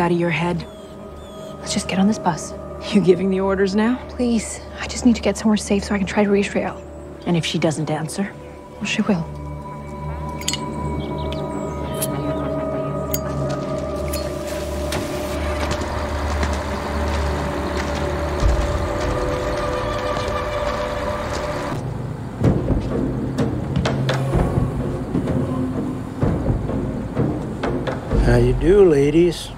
out of your head. Let's just get on this bus. You giving the orders now? Please. I just need to get somewhere safe so I can try to reach Raelle. And if she doesn't answer? Well, she will. How you do, ladies?